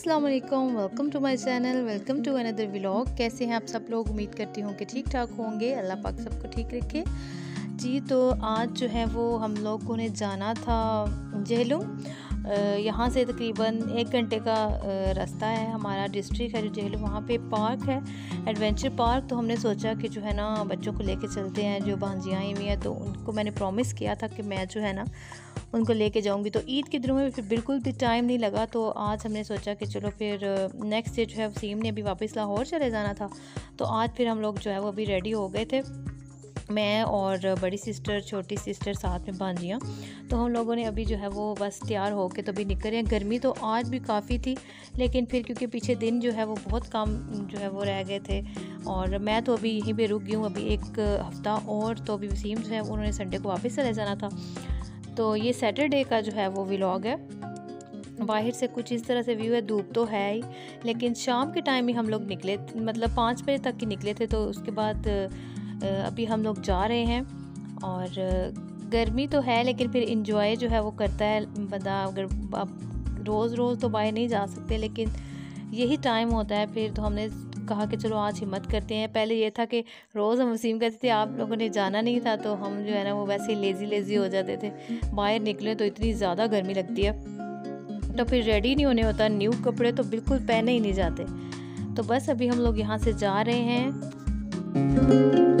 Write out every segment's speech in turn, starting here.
अस्सलाम वालेकुम welcome to my channel welcome to another vlog कैसे हैं आप सब लोग? उम्मीद करती हूँ कि ठीक ठाक होंगे। अल्लाह पाक सबको ठीक रखे। जी तो आज जो है वो हम लोगों ने जाना था जहलुम। यहाँ से तकरीबन एक घंटे का रास्ता है हमारा डिस्ट्रिक्ट है जो जहलुम वहाँ पे पार्क है, एडवेंचर पार्क। तो हमने सोचा कि जो है ना, बच्चों को लेके चलते हैं, जो भांजियाँ आई हुई हैं तो उनको मैंने प्रॉमिस किया था कि मैं जो है ना, उनको लेके जाऊँगी। तो ईद के दिनों में फिर बिल्कुल भी टाइम नहीं लगा तो आज हमने सोचा कि चलो फिर नेक्स्ट डे जो है वसीम ने अभी वापस लाहौर चले जाना था। तो आज फिर हम लोग जो है, वो अभी रेडी हो गए थे। मैं और बड़ी सिस्टर छोटी सिस्टर साथ में भांजियाँ तो हम लोगों ने अभी जो है वो बस तैयार हो के तो अभी निकल रहे हैं। गर्मी तो आज भी काफ़ी थी, लेकिन फिर क्योंकि पीछे दिन जो है वो बहुत कम जो है वो रह गए थे और मैं तो अभी यहीं पे रुक गई हूँ। अभी एक हफ़्ता और तो अभी वसीम जो है उन्होंने संडे को वापस चले जाना था। तो ये सैटरडे का जो है वो व्लॉग है। बाहर से कुछ इस तरह से व्यू है, धूप तो है ही, लेकिन शाम के टाइम ही हम लोग निकले मतलब पाँच बजे तक ही निकले थे तो उसके बाद अभी हम लोग जा रहे हैं और गर्मी तो है लेकिन फिर इंजॉय जो है वो करता है, बंदा अगर आप रोज़ रोज़ तो बाहर नहीं जा सकते लेकिन यही टाइम होता है। फिर तो हमने कहा कि चलो आज हिम्मत करते हैं। पहले ये था कि रोज़ हम वसीम कहते थे, आप लोगों ने जाना नहीं था तो हम जो है ना वो वैसे ही लेज़ी लेज़ी हो जाते थे। बाहर निकले तो इतनी ज़्यादा गर्मी लगती है। तो फिर रेडी नहीं होने होता न्यू कपड़े तो बिल्कुल पहने ही नहीं जाते। तो बस अभी हम लोग यहाँ से जा रहे हैं।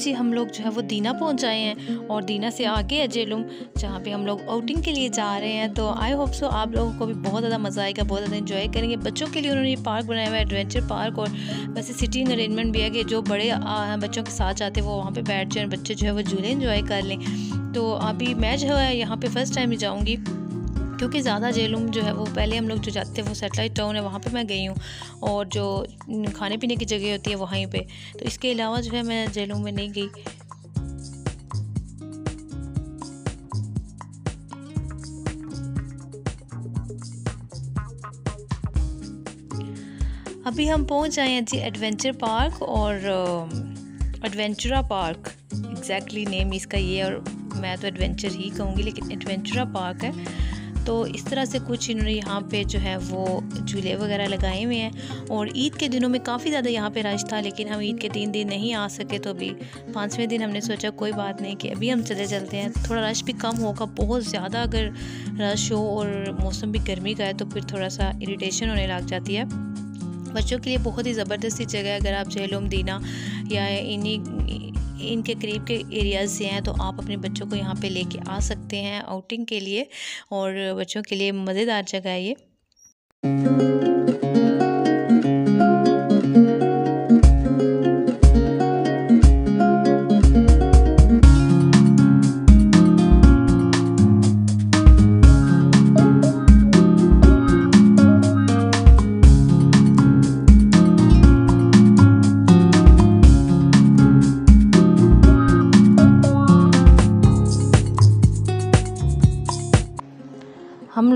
जी हम लोग जो है वो दीना पहुँच आए हैं और दीना से आगे है जेलुम, जहाँ पे हम लोग आउटिंग के लिए जा रहे हैं। तो आई होप सो आप लोगों को भी बहुत ज़्यादा मज़ा आएगा, बहुत ज़्यादा इन्जॉय करेंगे। बच्चों के लिए उन्होंने ये पार्क बनाया हुआ है एडवेंचर पार्क और वैसे सिटिंग अरेंजमेंट भी है कि जो बड़े बच्चों के साथ जाते हैं, वो वहाँ पर बैठ जाए बच्चे जो है वो झूले इन्जॉय कर लें। तो अभी मैं जो है यहाँ पर फ़र्स्ट टाइम ही जाऊँगी। क्योंकि ज़्यादा जेलूम जो है वो पहले हम लोग जो जाते हैं वो सेटेलाइट टाउन है, वहाँ पे मैं गई हूँ और जो खाने पीने की जगह होती है वहीं पे। तो इसके अलावा जो है मैं जेलूम में नहीं गई। अभी हम पहुँच आए हैं जी एडवेंचर पार्क और एडवेंचरा पार्क। एग्जैक्टली नेम इसका ये और मैं तो एडवेंचर ही कहूँगी, लेकिन एडवेंचरा पार्क है। तो इस तरह से कुछ इन्होंने यहाँ पे जो है वो झूले वगैरह लगाए हुए हैं और ईद के दिनों में काफ़ी ज़्यादा यहाँ पे रश था, लेकिन हम ईद के तीन दिन नहीं आ सके तो अभी पाँचवें दिन हमने सोचा कोई बात नहीं कि अभी हम चले चलते हैं। थोड़ा रश भी कम होगा, बहुत ज़्यादा अगर रश हो और मौसम भी गर्मी का है तो फिर थोड़ा सा इरीटेशन होने लग जाती है। बच्चों के लिए बहुत ही ज़बरदस्ती जगह है, अगर आप जहलुम दीना या इन्हीं इनके करीब के एरियाज़ से हैं तो आप अपने बच्चों को यहाँ पे लेके आ सकते हैं आउटिंग के लिए और बच्चों के लिए मज़ेदार जगह है ये।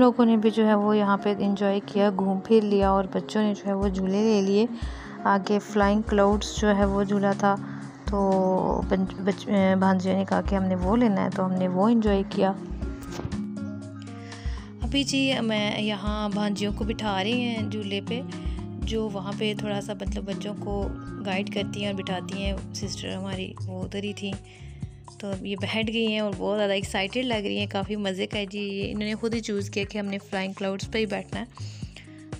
लोगों ने भी जो है वो यहाँ पे इंजॉय किया, घूम फिर लिया और बच्चों ने जो है वो झूले ले लिए। आगे फ्लाइंग क्लाउड्स जो है वो झूला था। तो भांजी ने कहा कि हमने वो लेना है तो हमने वो इंजॉय किया। अभी जी मैं यहाँ भांजियों को बिठा रही हैं झूले पे, जो वहाँ पे थोड़ा सा मतलब बच्चों को गाइड करती हैं और बिठाती हैं। सिस्टर हमारी वो उधर ही थी। तो ये बैठ गई हैं और बहुत ज़्यादा एक्साइटेड लग रही हैं। काफ़ी मज़े का है जी, ये इन्होंने खुद ही चूज़ किया कि हमने फ्लाइंग क्लाउड्स पर ही बैठना है।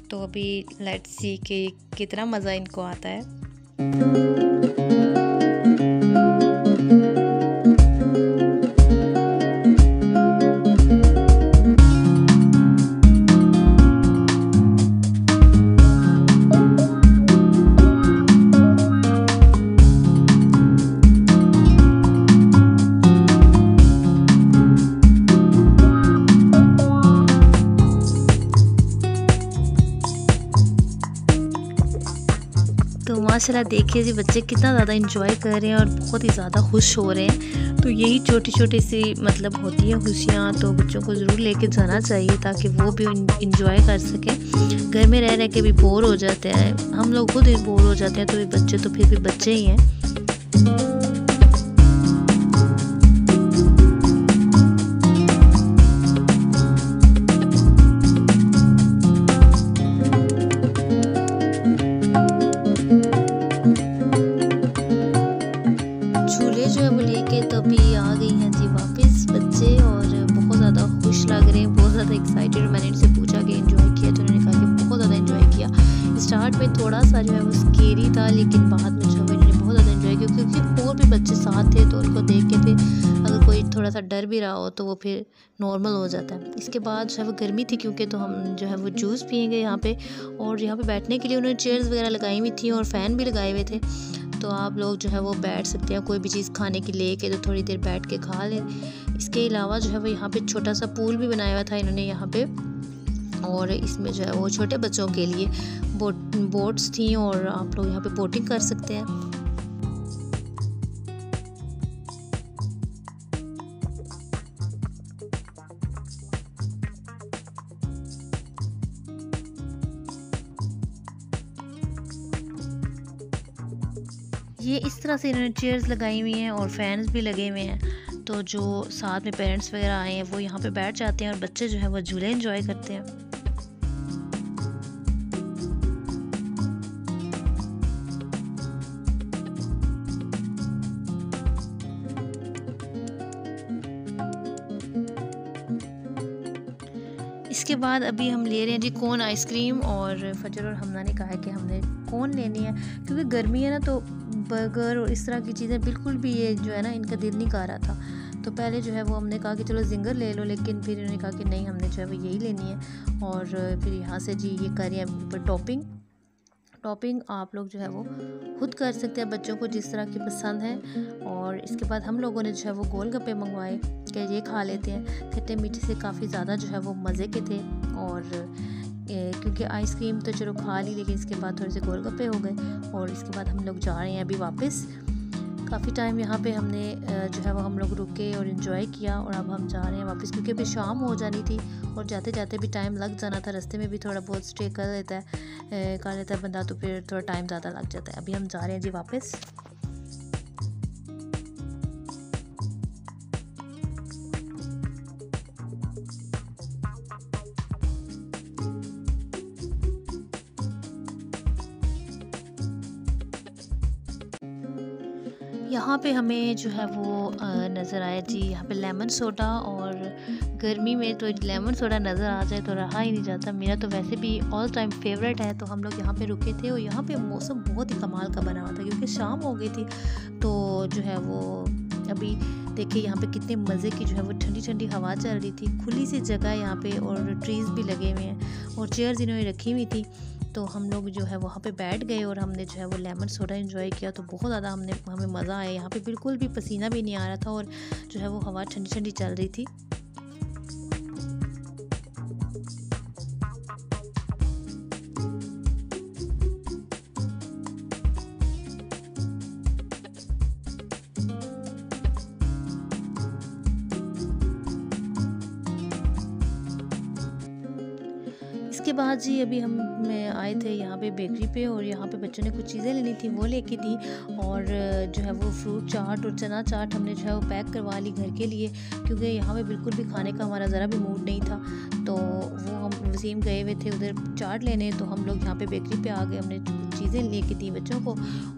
तो अभी लेट्स सी कि कितना मज़ा इनको आता है। माशाल्लाह देखिए जी, बच्चे कितना ज़्यादा इंजॉय कर रहे हैं और बहुत ही ज़्यादा खुश हो रहे हैं। तो यही छोटी छोटी सी मतलब होती हैं खुशियाँ तो बच्चों को ज़रूर लेके जाना चाहिए ताकि वो भी इंजॉय कर सकें। घर में रह रह के भी बोर हो जाते हैं। हम लोग खुद ही बोर हो जाते हैं तो बच्चे तो फिर भी बच्चे ही हैं। स्टार्ट में थोड़ा सा जो है वो स्केरी था, लेकिन बाद में जो है इन्होंने बहुत ज़्यादा इन्जॉय किया, क्योंकि और भी बच्चे साथ थे तो उनको देख के फिर अगर कोई थोड़ा सा डर भी रहा हो तो वो फिर नॉर्मल हो जाता है। इसके बाद जो है वो गर्मी थी, क्योंकि तो हम जो है वो जूस पिएँगे यहाँ पे, और यहाँ पे बैठने के लिए उन्होंने चेयर्स वगैरह लगाई हुई थी, और फ़ैन भी लगाए हुए थे। तो आप लोग जो है वो बैठ सकते हैं, कोई भी चीज़ खाने की ले के तो थोड़ी देर बैठ के खा लें। इसके अलावा जो है वो यहाँ पे छोटा सा पूल भी बनाया हुआ था, इन्होंने यहाँ पे। और इसमें जो है वो छोटे बच्चों के लिए बोट, बोट्स थी और आप लोग यहाँ पे बोटिंग कर सकते हैं। ये इस तरह से इन्होंने चेयर्स लगाई हुई हैं और फैंस भी लगे हुए हैं। तो जो साथ में पेरेंट्स वगैरह आए हैं, वो यहाँ पे बैठ जाते हैं और बच्चे जो है, वो झूले इन्जॉय करते हैं। इसके बाद अभी हम ले रहे हैं जी कौन आइसक्रीम और फजर और हमना ने कहा है कि हमने कौन लेनी है, क्योंकि गर्मी है ना तो बर्गर और इस तरह की चीज़ें बिल्कुल भी ये जो है ना इनका दिल नहीं कर रहा था। तो पहले जो है वो हमने कहा कि चलो जिंगर ले लो, लेकिन फिर इन्होंने कहा कि नहीं, हमने जो है वो यही लेनी है और फिर यहाँ से जी ये करें ऊपर टॉपिंग। टॉपिंग आप लोग जो है वो खुद कर सकते हैं बच्चों को जिस तरह की पसंद है। और इसके बाद हम लोगों ने जो है वो गोल गप्पे मंगवाए कि ये खा लेते हैं। खट्टे मीठे से काफ़ी ज़्यादा जो है वो मज़े के थे। और क्योंकि आइसक्रीम तो चलो खा ली, लेकिन इसके बाद थोड़े से गोलगप्पे हो गए। और इसके बाद हम लोग जा रहे हैं अभी वापस। काफ़ी टाइम यहाँ पे हमने जो है वो हम लोग रुके और इन्जॉय किया और अब हम जा रहे हैं वापस क्योंकि अभी शाम हो जानी थी और जाते जाते भी टाइम लग जाना था, रास्ते में भी थोड़ा बहुत स्टे कर लेता है कर लेता है बंदा तो फिर थोड़ा टाइम ज़्यादा लग जाता है। अभी हम जा रहे हैं जी वापस। यहाँ पे हमें जो है वो नज़र आया जी, यहाँ पे लेमन सोडा और गर्मी में तो लेमन सोडा नज़र आ जाए तो रहा ही नहीं जाता। मेरा तो वैसे भी ऑल टाइम फेवरेट है तो हम लोग यहाँ पे रुके थे और यहाँ पे मौसम बहुत ही कमाल का बना हुआ था, क्योंकि शाम हो गई थी तो जो है वो अभी देखिए यहाँ पे कितने मज़े की जो है वो ठंडी ठंडी हवा चल रही थी। खुली सी जगह यहाँ पे और ट्रीज़ भी लगे हुए हैं और चेयर्स इन्होंने रखी हुई थी। तो हम लोग जो है वहाँ पे बैठ गए और हमने जो है वो लेमन सोडा इन्जॉय किया। तो बहुत ज़्यादा हमने, हमें मज़ा आया। यहाँ पे बिल्कुल भी पसीना भी नहीं आ रहा था और जो है वो हवा ठंडी ठंडी चल रही थी। इसके बाद जी अभी हम, मैं आए थे यहाँ पे बेकरी पे और यहाँ पे बच्चों ने कुछ चीज़ें लेनी थी, वो लेके दी और जो है वो फ्रूट चाट और चना चाट हमने जो है वो पैक करवा ली घर के लिए क्योंकि यहाँ पे बिल्कुल भी खाने का हमारा ज़रा भी मूड नहीं था। तो वो हम वसीम गए हुए थे उधर चाट लेने तो हम लोग यहाँ पे बेकरी पे आ गए, हमने चीज़ें लेके दी बच्चों को,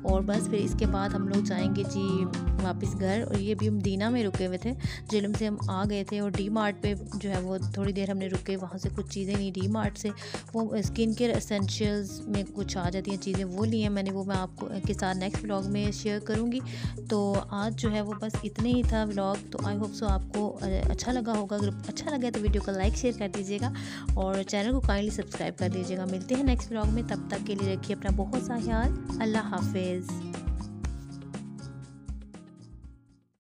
और बस फिर इसके बाद हम लोग जाएँगे जी वापस घर, और ये भी हम दीना में रुके हुए थे, जिलम से हम आ गए थे, और डी मार्ट पे जो है वो थोड़ी देर हमने रुके, वहाँ से कुछ चीज़ें ली डी मार्ट से, वो स्किन केयर एसेंशियल्स में कुछ आ जाती हैं चीज़ें, वो ली हैं मैंने, वो मैं आपको के साथ नेक्स्ट ब्लॉग में शेयर करूँगी तो आज जो है वो बस इतने ही था ब्लॉग तो आई होप सो आपको अच्छा लगा होगा, अगर अच्छा लगा तो वीडियो को लाइक शेयर कर दीजिएगा और चैनल को काइंडली सब्सक्राइब कर दीजिएगा। मिलते हैं नेक्स्ट ब्लॉग में, तब तक के लिए रखिए अपना बहुत सा ख्याल। अल्लाह हाफिज़।